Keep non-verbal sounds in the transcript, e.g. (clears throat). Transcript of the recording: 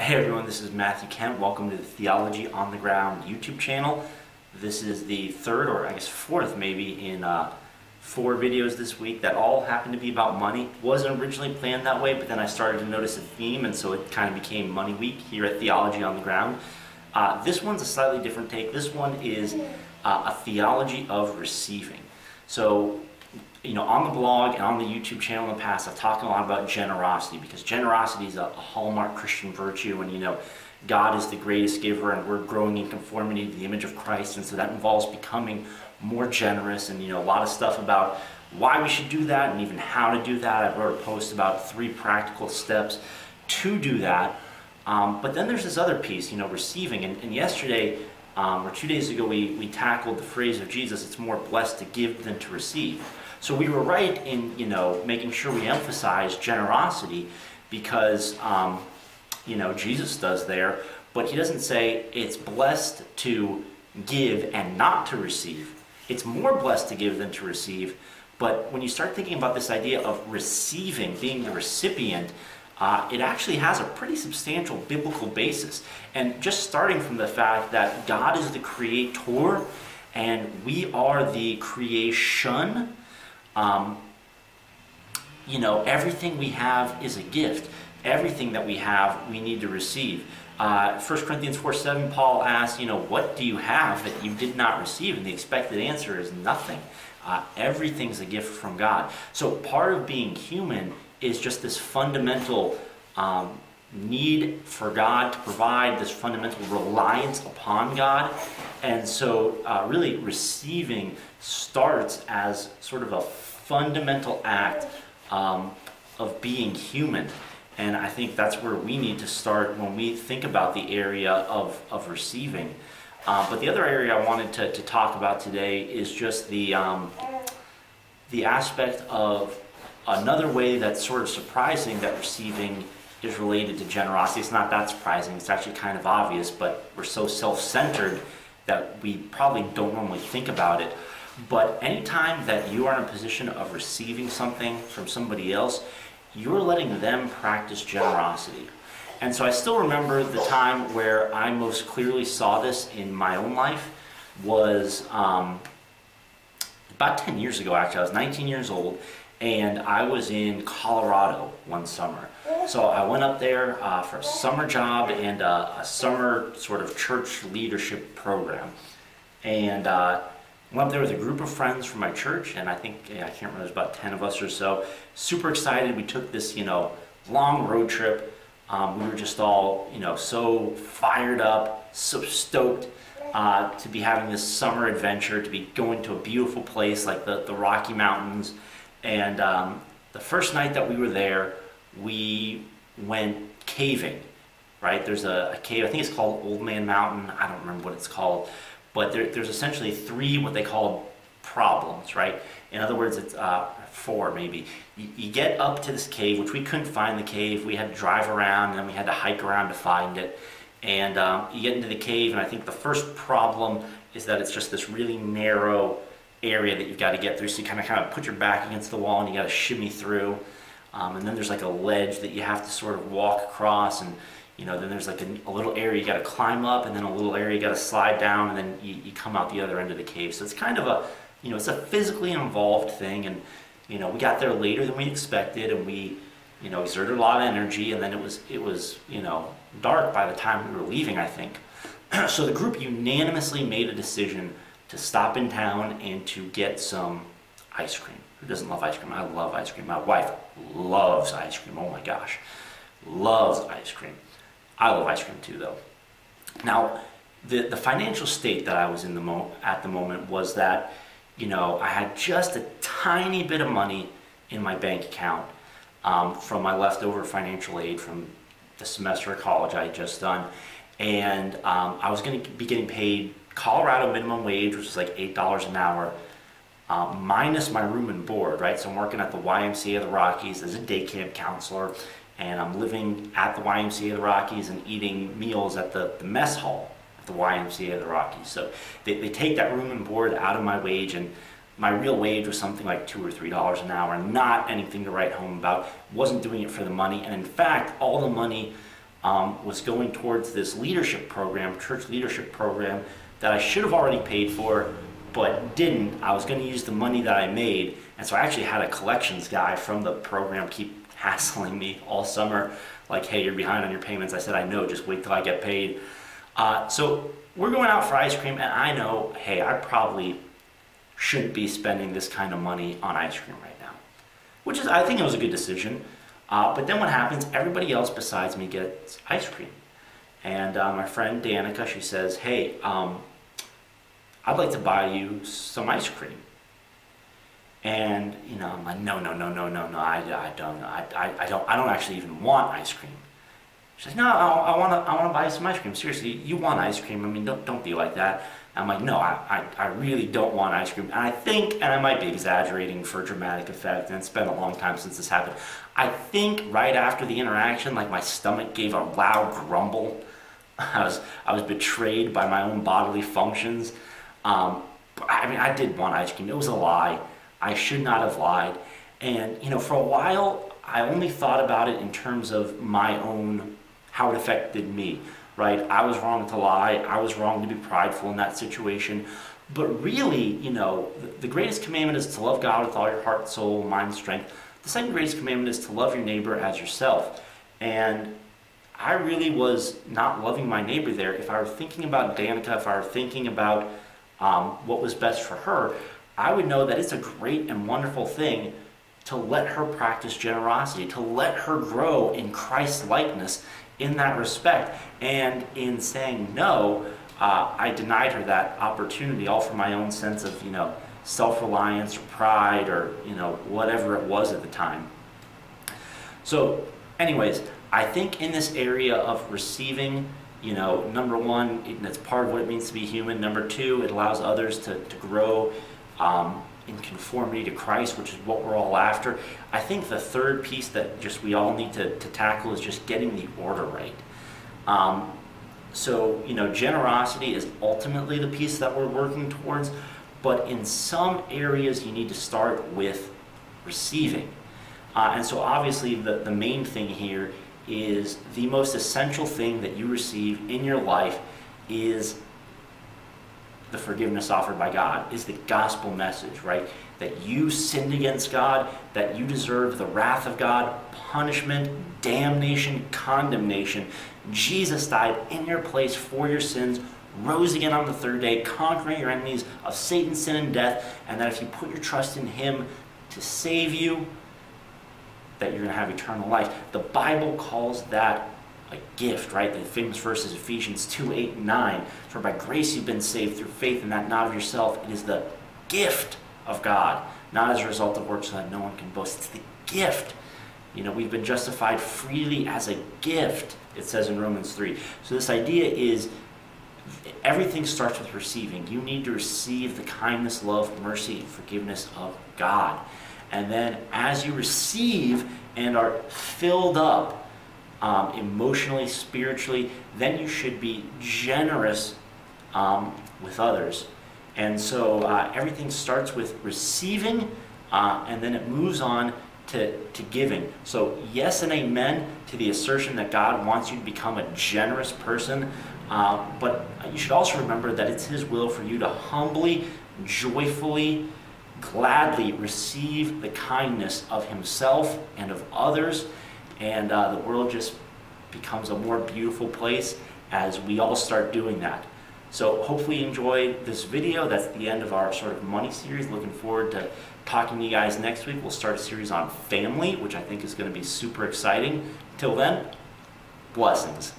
Hey everyone, this is Matthew Kent. Welcome to the Theology on the Ground YouTube channel. This is the third, or I guess fourth maybe, in uh, four videos this week that all happen to be about money. Wasn't originally planned that way, but then I started to notice a theme, and so it kind of became Money Week here at Theology on the Ground. Uh, this one's a slightly different take. This one is uh, a theology of receiving. So you know, on the blog and on the YouTube channel in the past, I've talked a lot about generosity because generosity is a, hallmark Christian virtue, and you know, God is the greatest giver, and we're growing in conformity to the image of Christ, and so that involves becoming more generous, and you know, a lot of stuff about why we should do that and even how to do that. I wrote a post about three practical steps to do that. Um, but then there's this other piece, you know, receiving, and, and yesterday. Um, or two days ago, we, we tackled the phrase of Jesus, it's more blessed to give than to receive. So we were right in, you know, making sure we emphasize generosity because, um, you know, Jesus does there, but he doesn't say it's blessed to give and not to receive. It's more blessed to give than to receive. But when you start thinking about this idea of receiving, being the recipient, uh, it actually has a pretty substantial biblical basis. And just starting from the fact that God is the creator and we are the creation, um, you know, everything we have is a gift. Everything that we have, we need to receive. Uh, 1 Corinthians 4 7, Paul asks, you know, what do you have that you did not receive? And the expected answer is nothing. Uh, everything's a gift from God. So part of being human is just this fundamental um, need for God to provide, this fundamental reliance upon God. And so, uh, really, receiving starts as sort of a fundamental act um, of being human. And I think that's where we need to start when we think about the area of, of receiving. Uh, but the other area I wanted to, to talk about today is just the, um, the aspect of another way that's sort of surprising that receiving is related to generosity. It's not that surprising, it's actually kind of obvious, but we're so self centered that we probably don't normally think about it. But anytime that you are in a position of receiving something from somebody else, you're letting them practice generosity. And so I still remember the time where I most clearly saw this in my own life was um, about 10 years ago, actually. I was 19 years old, and I was in Colorado one summer. So I went up there uh, for a summer job and uh, a summer sort of church leadership program. And uh, went up there with a group of friends from my church, and I think, I can't remember, there's about 10 of us or so. Super excited. We took this, you know, long road trip. Um, we were just all, you know, so fired up, so stoked uh, to be having this summer adventure, to be going to a beautiful place like the, the Rocky Mountains and um, the first night that we were there, we went caving, right? There's a, a, cave, I think it's called Old Man Mountain. I don't remember what it's called. But there, there's essentially three what they call problems, right? In other words, it's uh, four maybe. You, you, get up to this cave, which we couldn't find the cave. We had to drive around and we had to hike around to find it. And um, you get into the cave, and I think the first problem is that it's just this really narrow area that you've got to get through. So you kind of kind of put your back against the wall and you got to shimmy through. Um, and then there's like a ledge that you have to sort of walk across and you know then there's like a, a little area you got to climb up and then a little area you got to slide down and then you, you come out the other end of the cave so it's kind of a you know it's a physically involved thing and you know we got there later than we expected and we you know exerted a lot of energy and then it was it was you know dark by the time we were leaving i think (clears throat) so the group unanimously made a decision to stop in town and to get some ice cream. Who doesn't love ice cream? I love ice cream. My wife loves ice cream. Oh my gosh. Loves ice cream. I love ice cream too, though. Now, the, the financial state that I was in the mo- at the moment was that, you know, I had just a tiny bit of money in my bank account um, from my leftover financial aid from the semester of college I had just done. And um, I was going to be getting paid Colorado minimum wage, which is like $8 an hour, uh, minus my room and board, right? So I'm working at the YMCA of the Rockies as a day camp counselor, and I'm living at the YMCA of the Rockies and eating meals at the, the mess hall at the YMCA of the Rockies. So they, they take that room and board out of my wage, and my real wage was something like two or three dollars an hour, not anything to write home about. Wasn't doing it for the money, and in fact, all the money um, was going towards this leadership program, church leadership program, that I should have already paid for, but didn't. I was going to use the money that I made, and so I actually had a collections guy from the program keep (laughs) hassling me all summer, like, hey, you're behind on your payments. I said, I know, just wait till I get paid. Uh, so we're going out for ice cream, and I know, hey, I probably shouldn't be spending this kind of money on ice cream right now, which is, I think it was a good decision. Uh, but then what happens, everybody else besides me gets ice cream. And uh, my friend Danica, she says, hey, um, I'd like to buy you some ice cream. And, you know, I'm like, no, no, no, no, no, no, I, I don't, I, I, don't, I don't actually even want ice cream. She's like, no, I, I want to, I want to buy some ice cream. Seriously, you want ice cream? I mean, don't, don't be like that. I'm like, no, I, I, I really don't want ice cream. And I think, and I might be exaggerating for dramatic effect, and it's been a long time since this happened. I think right after the interaction, like my stomach gave a loud grumble. (laughs) I was, I was betrayed by my own bodily functions. Um, I mean, I did want ice cream. It was a lie. I should not have lied. And, you know, for a while, I only thought about it in terms of my own, how it affected me right? I was wrong to lie. I was wrong to be prideful in that situation. But really, you know, the greatest commandment is to love God with all your heart, soul, mind, strength. The second greatest commandment is to love your neighbor as yourself. And I really was not loving my neighbor there. If I were thinking about Danica, if I were thinking about um, what was best for her, I would know that it's a great and wonderful thing to let her practice generosity, to let her grow in Christ likeness in that respect. And in saying no, uh, I denied her that opportunity, all for my own sense of, you know, self-reliance or pride or, you know, whatever it was at the time. So, anyways, I think in this area of receiving, you know, number one, that's part of what it means to be human. Number two, it allows others to, to grow um, in conformity to Christ, which is what we're all after. I think the third piece that just we all need to, to tackle is just getting the order right. Um, so, you know, generosity is ultimately the piece that we're working towards, but in some areas you need to start with receiving. Uh, and so, obviously, the, the main thing here is the most essential thing that you receive in your life is the forgiveness offered by God, is the gospel message, right? That you sinned against God, that you deserve the wrath of God, punishment, damnation, condemnation. Jesus died in your place for your sins, rose again on the third day, conquering your enemies of Satan, sin, and death, and that if you put your trust in Him to save you, that you're going to have eternal life. The Bible calls that a gift, right? The famous verse is Ephesians 2 8 and 9. For by grace you've been saved through faith, and that not of yourself. It is the gift of God, not as a result of works so that no one can boast. It's the gift. You know, we've been justified freely as a gift, it says in Romans 3. So this idea is everything starts with receiving. You need to receive the kindness, love, mercy, forgiveness of God. And then as you receive and are filled up um, emotionally, spiritually, then you should be generous um, with others. And so uh, everything starts with receiving uh, and then it moves on to, to giving. So, yes and amen to the assertion that God wants you to become a generous person. Uh, but you should also remember that it's His will for you to humbly, joyfully, gladly receive the kindness of Himself and of others and uh, the world just becomes a more beautiful place as we all start doing that. So hopefully you enjoyed this video. That's the end of our sort of money series. Looking forward to talking to you guys next week. We'll start a series on family, which I think is going to be super exciting. Till then, blessings.